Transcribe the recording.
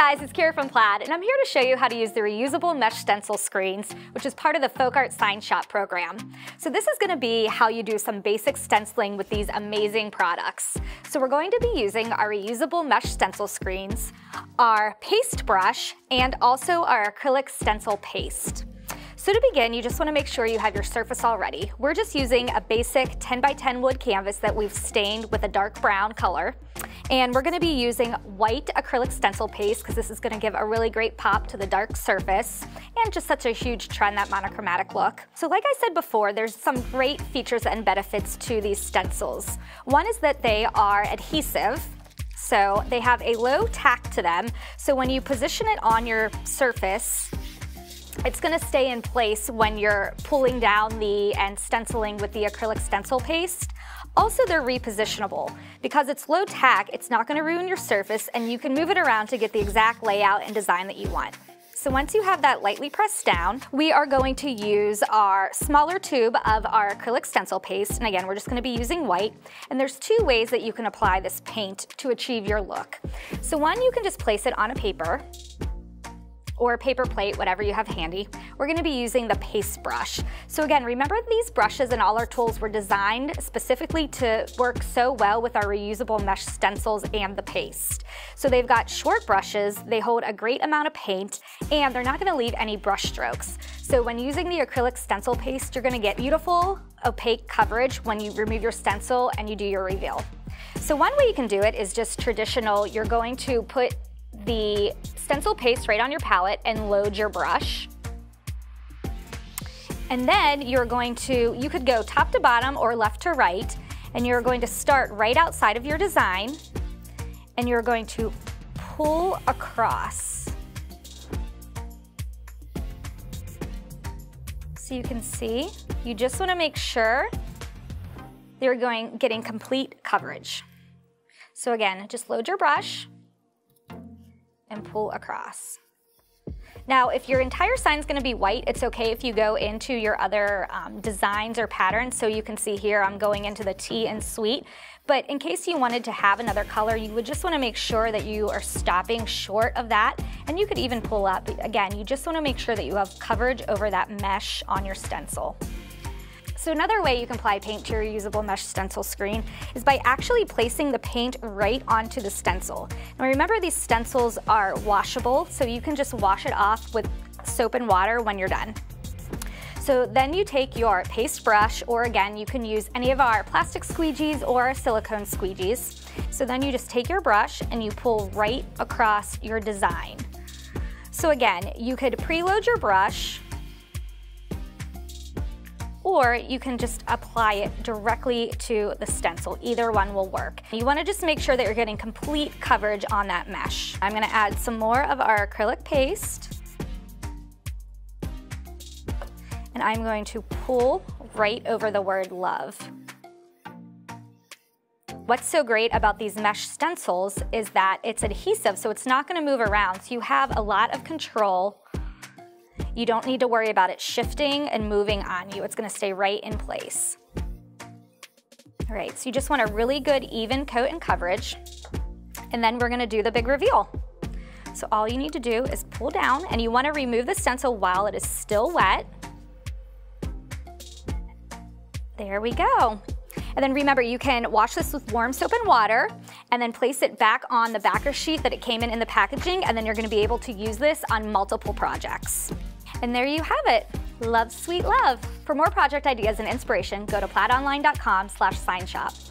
guys, it's Kira from Plaid, and I'm here to show you how to use the reusable mesh stencil screens, which is part of the FolkArt Sign Shop program. So this is gonna be how you do some basic stenciling with these amazing products. So we're going to be using our reusable mesh stencil screens, our paste brush, and also our acrylic stencil paste. So to begin, you just wanna make sure you have your surface all ready. We're just using a basic 10 by 10 wood canvas that we've stained with a dark brown color. And we're gonna be using white acrylic stencil paste because this is gonna give a really great pop to the dark surface and just such a huge trend, that monochromatic look. So like I said before, there's some great features and benefits to these stencils. One is that they are adhesive, so they have a low tack to them. So when you position it on your surface, it's gonna stay in place when you're pulling down the and stenciling with the acrylic stencil paste. Also, they're repositionable. Because it's low tack, it's not gonna ruin your surface and you can move it around to get the exact layout and design that you want. So once you have that lightly pressed down, we are going to use our smaller tube of our acrylic stencil paste. And again, we're just gonna be using white. And there's two ways that you can apply this paint to achieve your look. So one, you can just place it on a paper or paper plate, whatever you have handy. We're gonna be using the paste brush. So again, remember these brushes and all our tools were designed specifically to work so well with our reusable mesh stencils and the paste. So they've got short brushes, they hold a great amount of paint, and they're not gonna leave any brush strokes. So when using the acrylic stencil paste, you're gonna get beautiful opaque coverage when you remove your stencil and you do your reveal. So one way you can do it is just traditional. You're going to put the stencil paste right on your palette and load your brush. And then you're going to, you could go top to bottom or left to right, and you're going to start right outside of your design, and you're going to pull across. So you can see, you just wanna make sure you're going, getting complete coverage. So again, just load your brush, and pull across. Now, if your entire sign is gonna be white, it's okay if you go into your other um, designs or patterns. So you can see here, I'm going into the tea and sweet. But in case you wanted to have another color, you would just wanna make sure that you are stopping short of that. And you could even pull up. Again, you just wanna make sure that you have coverage over that mesh on your stencil. So another way you can apply paint to your reusable mesh stencil screen is by actually placing the paint right onto the stencil. Now remember these stencils are washable, so you can just wash it off with soap and water when you're done. So then you take your paste brush, or again, you can use any of our plastic squeegees or silicone squeegees. So then you just take your brush and you pull right across your design. So again, you could preload your brush, or you can just apply it directly to the stencil. Either one will work. You wanna just make sure that you're getting complete coverage on that mesh. I'm gonna add some more of our acrylic paste. And I'm going to pull right over the word love. What's so great about these mesh stencils is that it's adhesive, so it's not gonna move around. So you have a lot of control you don't need to worry about it shifting and moving on you. It's gonna stay right in place. All right, so you just want a really good even coat and coverage. And then we're gonna do the big reveal. So all you need to do is pull down and you wanna remove the stencil while it is still wet. There we go. And then remember, you can wash this with warm soap and water and then place it back on the backer sheet that it came in in the packaging and then you're gonna be able to use this on multiple projects. And there you have it. Love, sweet love. For more project ideas and inspiration, go to plaidonline.com slash signshop.